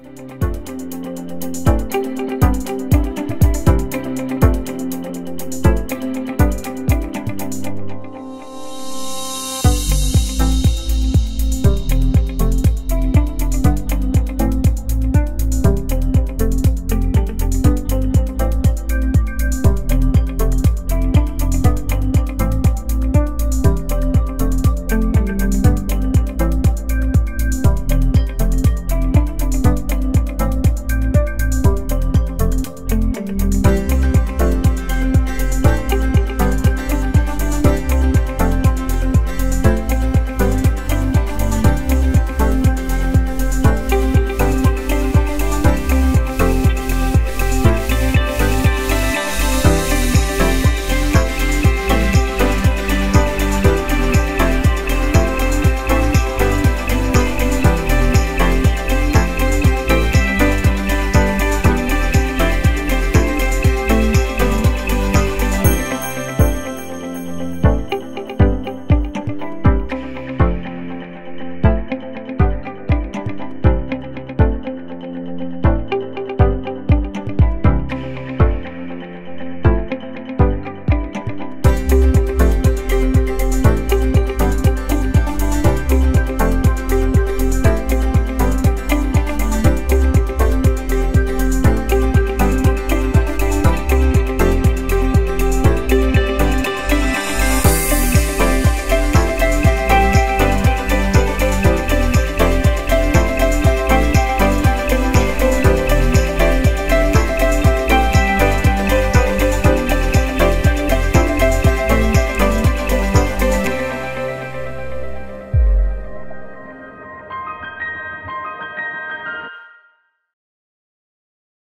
Música